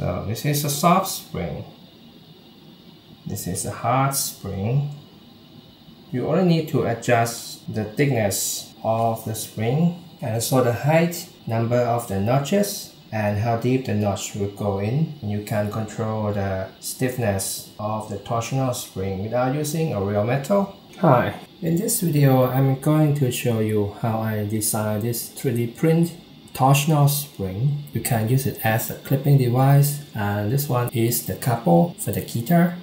So this is a soft spring. This is a hard spring. You only need to adjust the thickness of the spring and also the height, number of the notches and how deep the notch will go in. You can control the stiffness of the torsional spring without using a real metal. Hi, in this video I'm going to show you how I design this 3D print torsional spring. You can use it as a clipping device and this one is the capo for the guitar.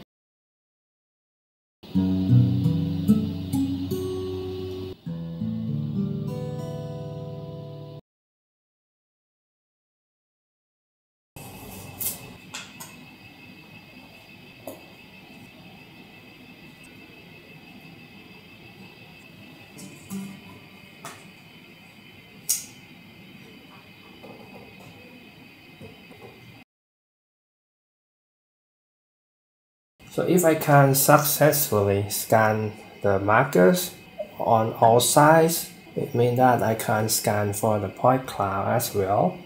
So if I can successfully scan the markers on all sides, it means that I can scan for the point cloud as well.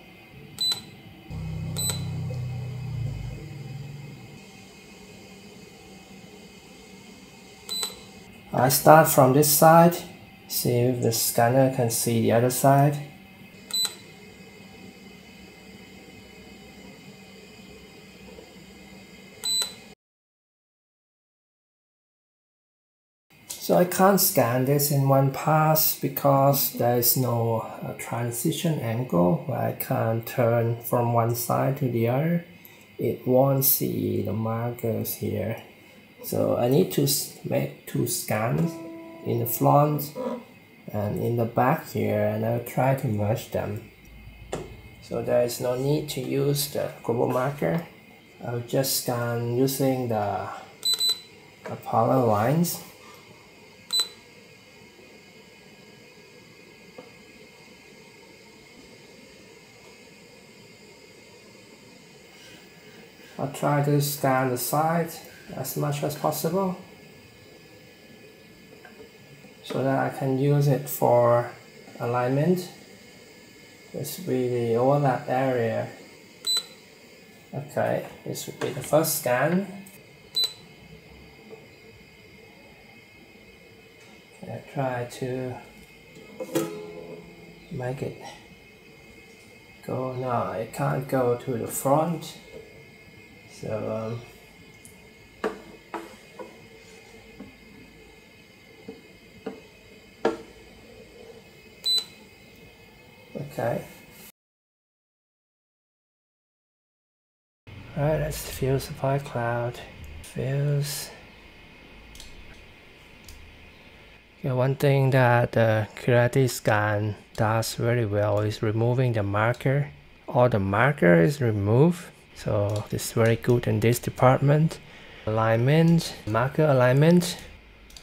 I start from this side, see if the scanner can see the other side. So I can't scan this in one pass because there is no uh, transition angle where I can turn from one side to the other. It won't see the markers here. So I need to make two scans in the front and in the back here and I'll try to merge them. So there is no need to use the global marker. I'll just scan using the, the lines. I'll try to stand the side as much as possible so that I can use it for alignment. This will be the overlap area. Okay, this would be the first scan. I try to make it go, no, it can't go to the front. So um, okay. Alright, let's fuse the point cloud. Fuse. Yeah, one thing that the Creality scan does very well is removing the marker. All the marker is removed so this is very good in this department. Alignment marker alignment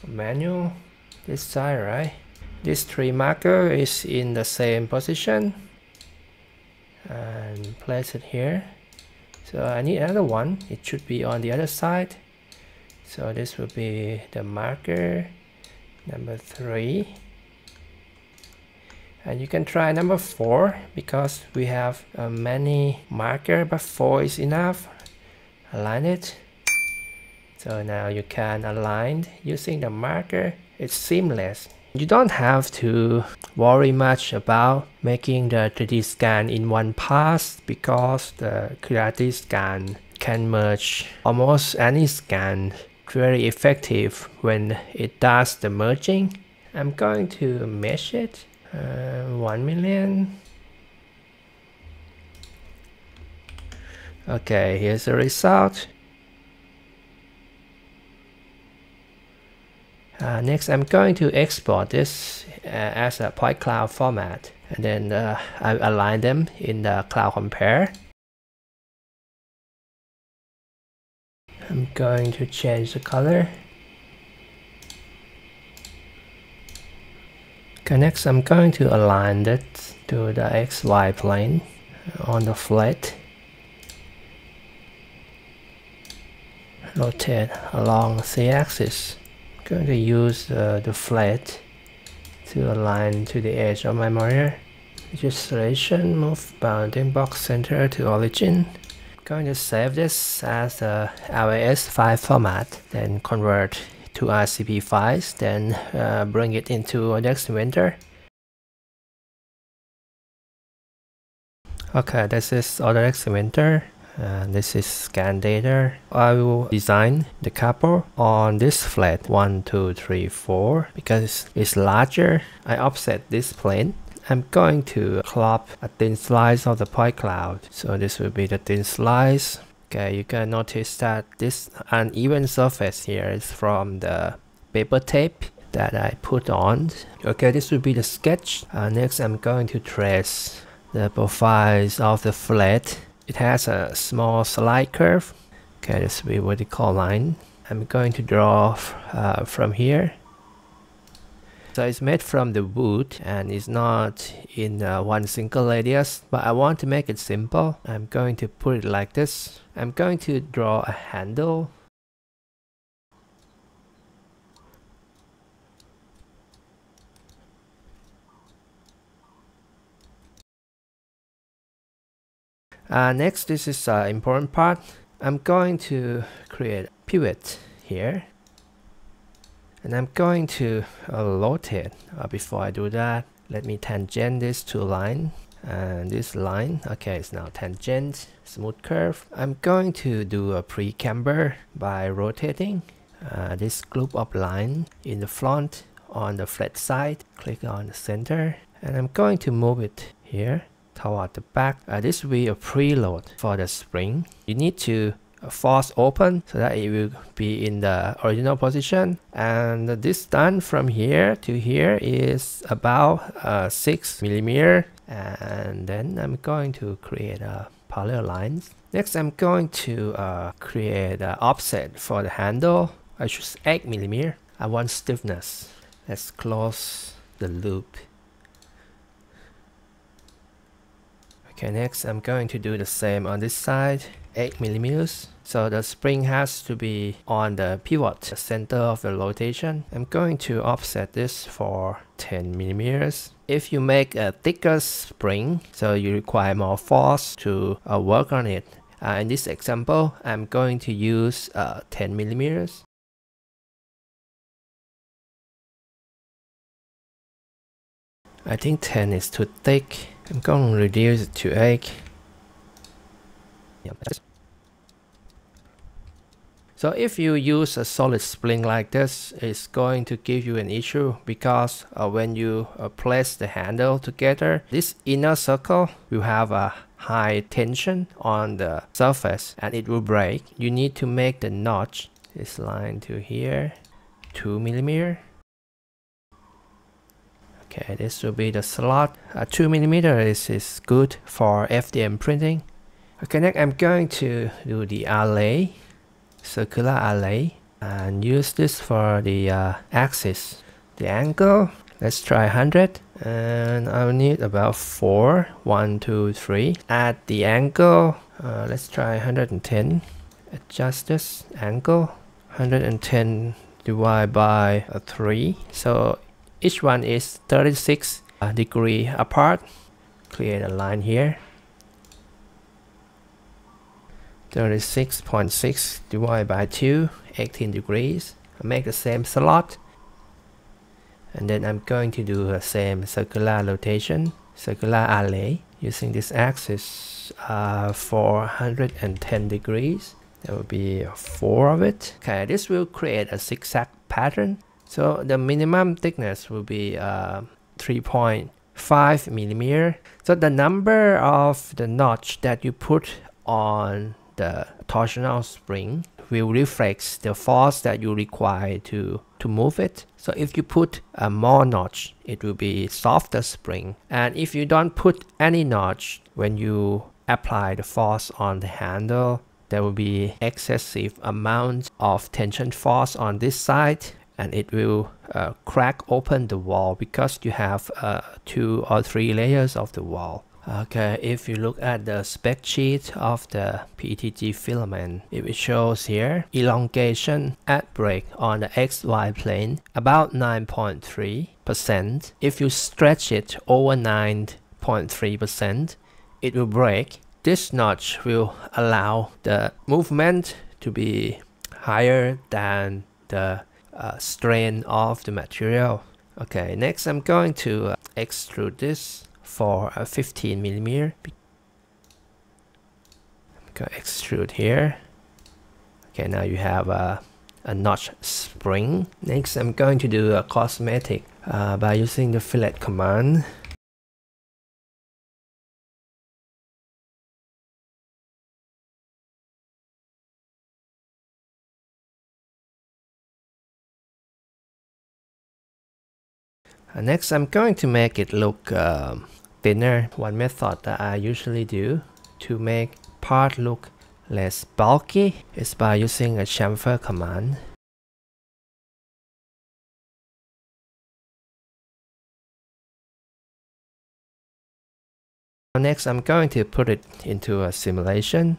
manual this side right? This tree marker is in the same position. And place it here. So I need another one. It should be on the other side. So this will be the marker number three and you can try number four because we have uh, many marker but four is enough. Align it. So now you can align using the marker. It's seamless. You don't have to worry much about making the 3D scan in one pass because the Creality scan can merge almost any scan very effective when it does the merging. I'm going to mesh it uh, 1 million. Okay here's the result. Uh, next I'm going to export this uh, as a point cloud format and then uh, I align them in the CloudCompare. I'm going to change the color next I'm going to align it to the XY plane on the flat. Rotate along the z-axis. I'm going to use uh, the flat to align to the edge of my mirror. Registration, move bounding box center to origin. I'm going to save this as a LAS file format, then convert to RCP files, then uh, bring it into next Inventor. Okay, this is Autodesk Inventor. Uh, this is scan data. I will design the capo on this flat 1, 2, 3, 4 because it's larger. I offset this plane I'm going to crop a thin slice of the point cloud. So this will be the thin slice. Okay, you can notice that this uneven surface here is from the paper tape that I put on. Okay, this will be the sketch. Uh, next, I'm going to trace the profiles of the flat. It has a small slide curve. Okay, this will be vertical line. I'm going to draw uh, from here so it's made from the wood and it's not in uh, one single radius but I want to make it simple. I'm going to put it like this. I'm going to draw a handle. Uh, next, this is an uh, important part. I'm going to create a pivot here and I'm going to uh, it. Uh, before I do that let me tangent this to line. And this line okay it's now tangent smooth curve. I'm going to do a pre-camber by rotating uh, this group of line in the front on the flat side. Click on the center. And I'm going to move it here toward the back. Uh, this will be a preload for the spring. You need to force open so that it will be in the original position. And the distance from here to here is about uh, 6 millimeter. And then I'm going to create a parallel lines. Next I'm going to uh, create an offset for the handle. I choose 8 millimeter. I want stiffness. Let's close the loop. Okay next I'm going to do the same on this side 8 millimeters. So the spring has to be on the pivot, the center of the rotation. I'm going to offset this for 10 millimeters. If you make a thicker spring, so you require more force to uh, work on it. Uh, in this example, I'm going to use uh, 10 millimeters. I think 10 is too thick. I'm going to reduce it to 8. So if you use a solid spring like this, it's going to give you an issue because uh, when you uh, place the handle together, this inner circle will have a high tension on the surface and it will break. You need to make the notch, this line to here, 2 millimeter. Okay, this will be the slot. Uh, 2 millimeter is, is good for FDM printing. Okay, next I'm going to do the alley circular array and use this for the uh, axis. The angle let's try 100 and I'll need about 4 1 2 3 at the angle uh, let's try 110 adjust this angle. 110 divided by uh, 3 so each one is 36 uh, degree apart. Create a line here 36.6 divided by 2 18 degrees. I make the same slot. And then I'm going to do the same circular rotation circular array using this axis uh, for 110 degrees. There will be four of it. Okay this will create a zigzag pattern. So the minimum thickness will be uh, 3.5 millimeter. So the number of the notch that you put on the torsional spring will reflect the force that you require to, to move it. So if you put a more notch, it will be softer spring. And if you don't put any notch when you apply the force on the handle, there will be excessive amount of tension force on this side and it will uh, crack open the wall because you have uh, two or three layers of the wall. Okay, if you look at the spec sheet of the PETG filament, it shows here elongation at break on the XY plane about 9.3%. If you stretch it over 9.3%, it will break this notch will allow the movement to be higher than the uh, strain of the material. Okay, next I'm going to uh, extrude this for a 15 millimeter. I'm to extrude here. Okay, now you have a, a notch spring. Next, I'm going to do a cosmetic uh, by using the fillet command. Uh, next, I'm going to make it look uh, thinner. One method that I usually do to make part look less bulky is by using a chamfer command. Next, I'm going to put it into a simulation.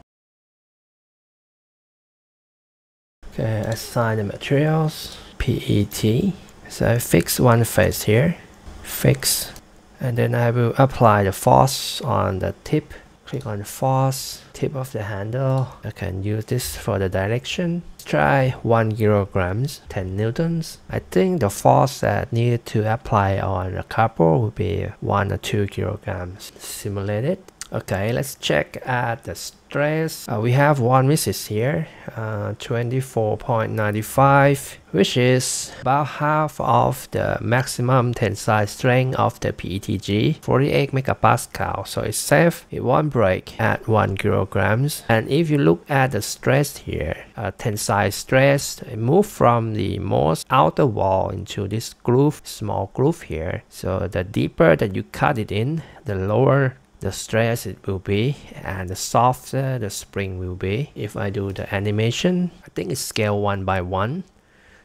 Okay, assign the materials, PET. So I fix one face here, fix, and then I will apply the force on the tip. Click on force, tip of the handle. I can use this for the direction. Try 1 kilograms, 10 newtons. I think the force that needed to apply on the cardboard will be 1 or 2 kilograms. Simulate it. Okay, let's check at the stress. Uh, we have von Mises here, uh, 24.95, which is about half of the maximum tensile strength of the PETG, 48 megapascal. So it's safe, it won't break at 1 kilograms. And if you look at the stress here, uh, tensile stress, it moved from the most outer wall into this groove, small groove here. So the deeper that you cut it in, the lower the stress it will be and the softer the spring will be if I do the animation. I think it's scale one by one.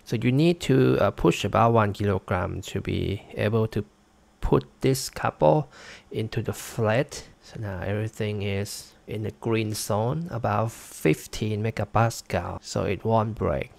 So you need to uh, push about one kilogram to be able to put this capo into the flat. So now everything is in the green zone about 15 megapascal. So it won't break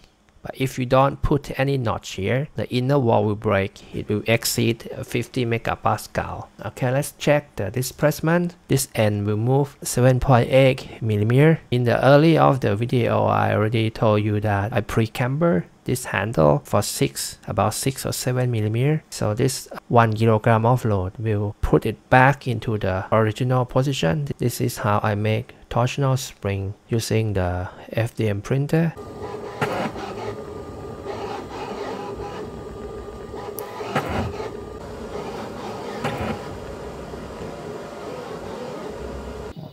but if you don't put any notch here, the inner wall will break. It will exceed 50 megapascal. Okay, let's check the displacement. This end will move 7.8 millimeter. In the early of the video, I already told you that I pre-camber this handle for 6 about 6 or 7 millimeter so this 1 kilogram of load will put it back into the original position this is how I make torsional spring using the FDM printer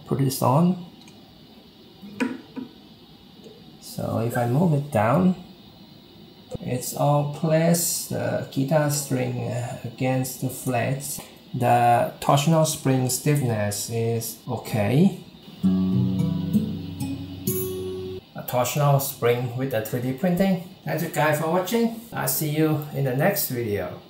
put this on so if I move it down it's all placed the guitar string against the flats the torsional spring stiffness is okay a torsional spring with a 3D printing. Thank you guys for watching. I'll see you in the next video.